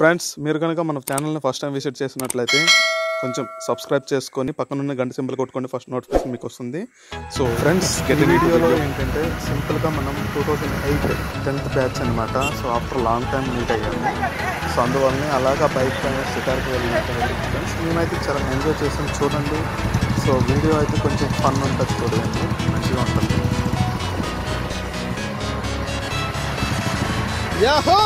Friends మీరు కనుక మన ఛానల్ని ఫస్ట్ టైం విజిట్ చేసినట్లయితే కొంచెం సబ్స్క్రైబ్ చేసుకొని పక్కనున్న గంట సింబల్ కొట్టుకోండి ఫస్ట్ నోటిఫికేషన్ మీకు వస్తుంది. సో ఫ్రెండ్స్ ఈ వీడియోలో ఏంటంటే సింపుల్గా మనం two thousand eight tenth batch అనమాట so after long time meet అయ్యాము. సో అందువల్లనే అలాగా బైక్ పైన షికార్కి వెళ్ళినట్టు ఫ్రెండ్స్ మేమైతే చాలా ఎంజాయ్ చేసాం. చూడండి. సో వీడియో అయితే కొంచెం ఫన్ ఉంటుంది చూడండి. మంచిగా ఉంటుంది. యాహో!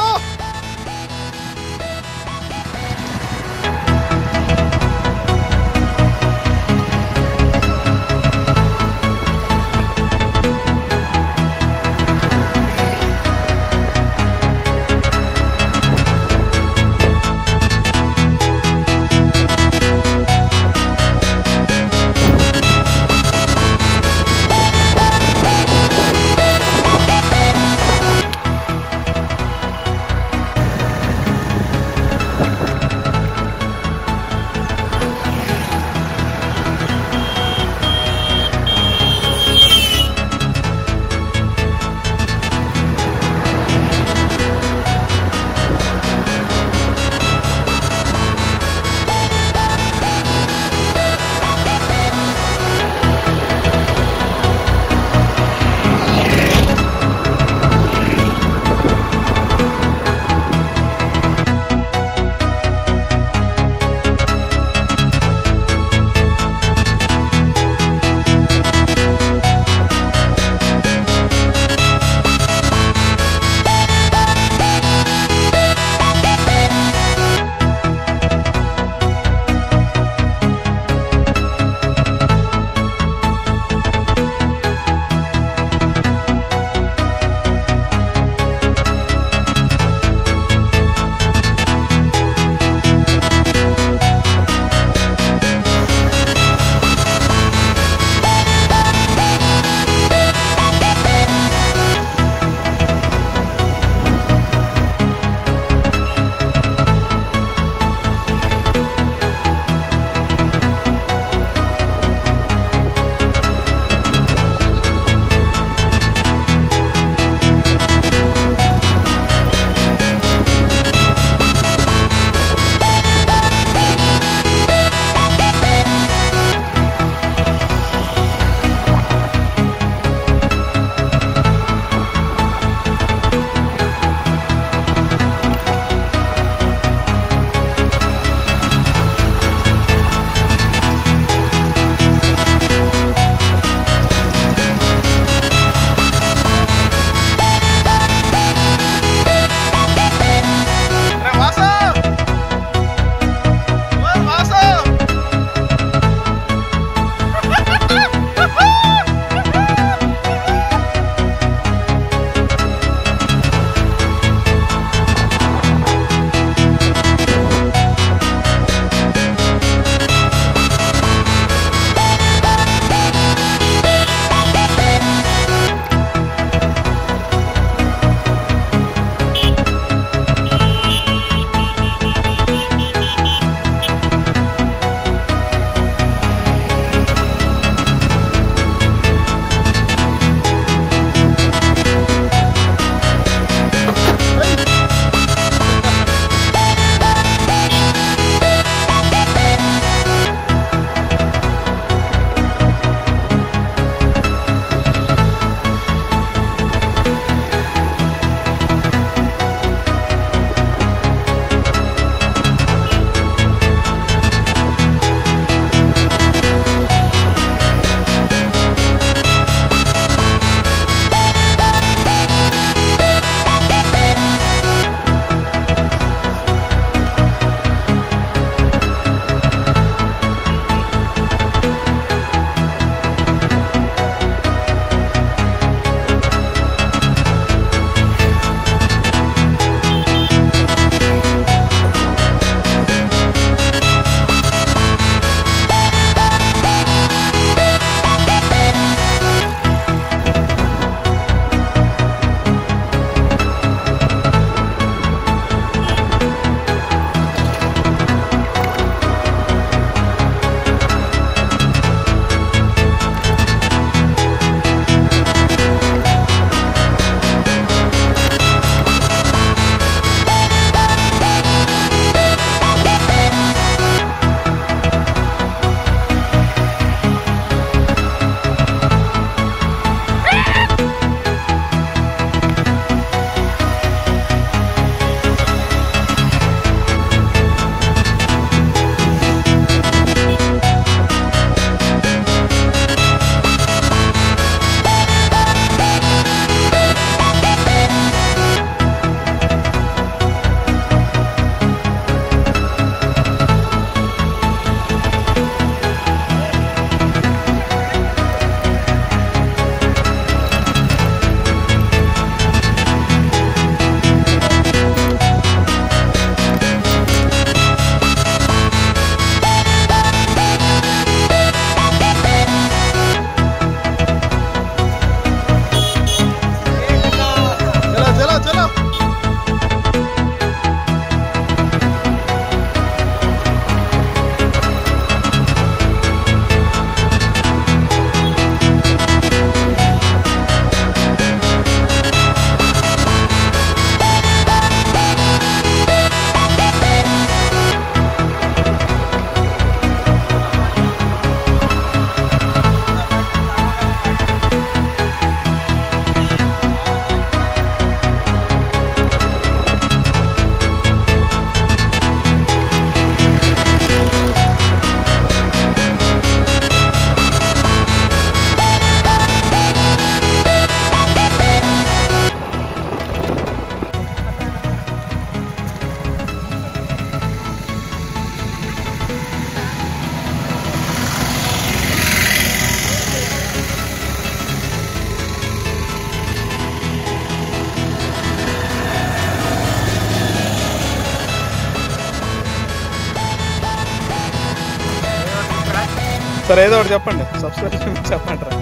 సరే ఏదో ఒకటి చెప్పండి. సబ్స్క్రైబ్ చెప్పండి రా.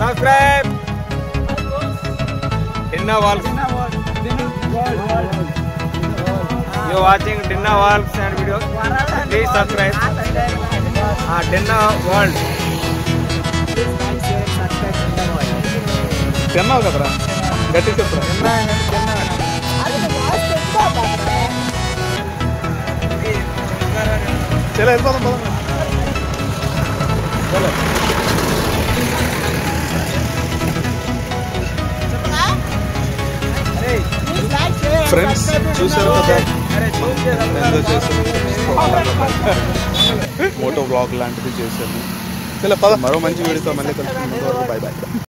సబ్స్క్రైబ్ డిన్నా వాల్స్ యూ వాచింగ్ డిన్నా walls and video please subscribe డిన్నా వరల్డ్ తిన్నావు కదరా గట్టి చెప్పురా చలో వెళ్ళిపోదాం చలో ఫ్రెండ్స్ చూసారు కదా? ఎంజాయ్ చేసాము మోటో బ్లాగ్ లాంటిది చేసాము చలో పద మరో మంచి వీడియోతో మళ్ళీ వరకు బాయ్ బాయ్